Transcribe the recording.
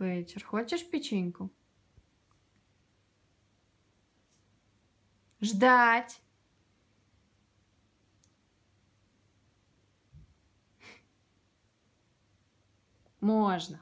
вечір. Хочеш печеньку? Ждать. Можна.